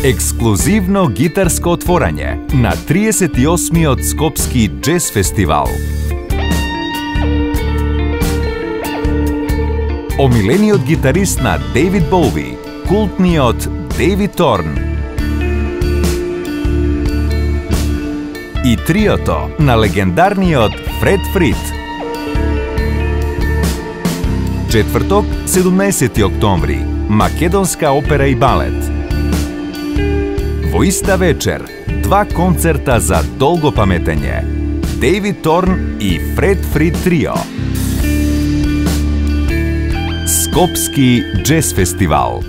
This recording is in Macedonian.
Ексклузивно гитарско отворање на 38-миот Скопски джез фестивал. Омилениот гитарист на Дейвид Боуи, култниот Дейвид Торн. И триото на легендарниот Фред Фрид. Четврток, 17 октомври, Македонска опера и балет. Во иста вечер, два концерта за долго паметење. Дейвид Торн и Фред Фри Трио. Скопски джез фестивал